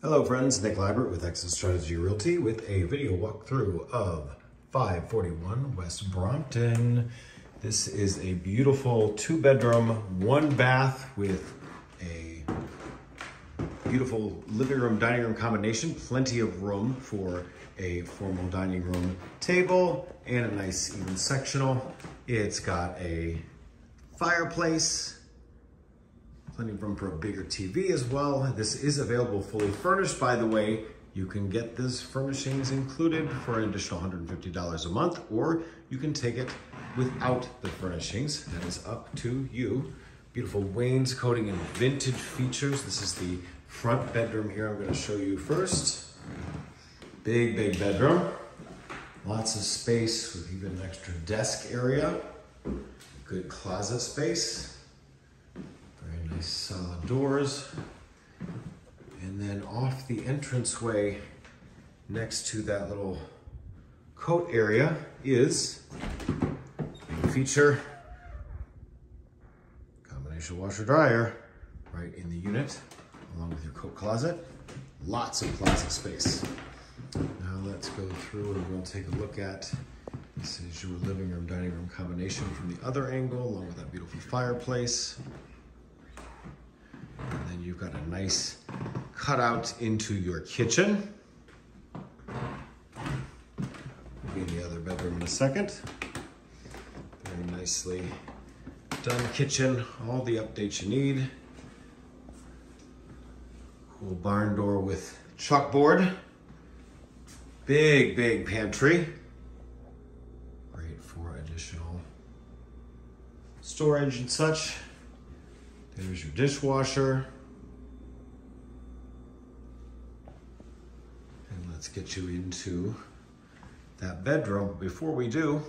Hello friends, Nick Libert with Exit Strategy Realty with a video walkthrough of 541 West Brompton. This is a beautiful two bedroom, one bath with a beautiful living room, dining room combination. Plenty of room for a formal dining room table and a nice even sectional. It's got a fireplace, Plenty of room for a bigger TV as well. This is available fully furnished, by the way. You can get this furnishings included for an additional $150 a month, or you can take it without the furnishings. That is up to you. Beautiful wainscoting and vintage features. This is the front bedroom here I'm gonna show you first. Big, big bedroom. Lots of space with even an extra desk area. Good closet space solid doors. And then off the entranceway next to that little coat area is a feature combination washer dryer right in the unit along with your coat closet. Lots of closet space. Now let's go through and we'll take a look at this is your living room, dining room combination from the other angle along with that beautiful fireplace. You've got a nice cutout into your kitchen. We'll be in the other bedroom in a second. Very nicely done kitchen, all the updates you need. Cool barn door with chalkboard. Big, big pantry. Great for additional storage and such. There's your dishwasher. And let's get you into that bedroom. Before we do,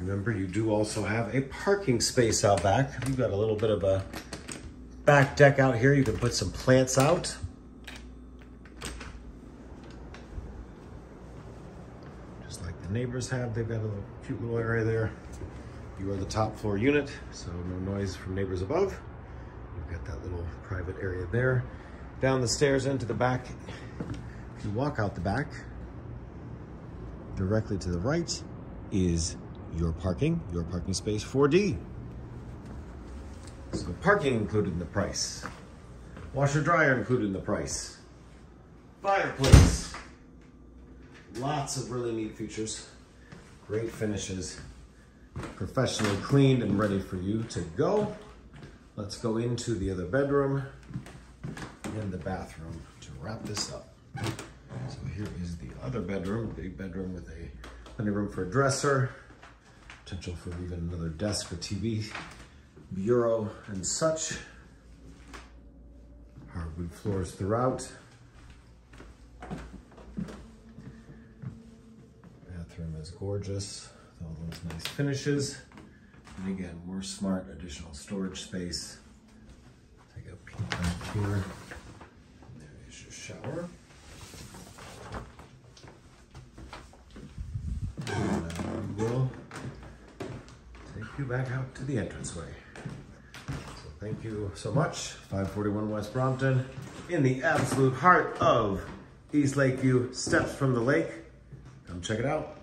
remember you do also have a parking space out back. You've got a little bit of a back deck out here. You can put some plants out. Just like the neighbors have, they've got a little, cute little area there. You are the top floor unit, so no noise from neighbors above. You've got that little private area there. Down the stairs into the back. If you walk out the back, directly to the right is your parking, your parking space 4D. So the parking included in the price. Washer dryer included in the price. Fireplace. Lots of really neat features. Great finishes professionally cleaned and ready for you to go. Let's go into the other bedroom and the bathroom to wrap this up. So here is the other bedroom, big bedroom with a plenty room for a dresser, potential for even another desk or TV, bureau and such. Hardwood floors throughout. Bathroom is gorgeous all those nice finishes. And again, more smart additional storage space. Take a peek back here. There is your shower. And we'll take you back out to the entranceway. So thank you so much. 541 West Brompton in the absolute heart of East Lakeview, steps from the lake. Come check it out.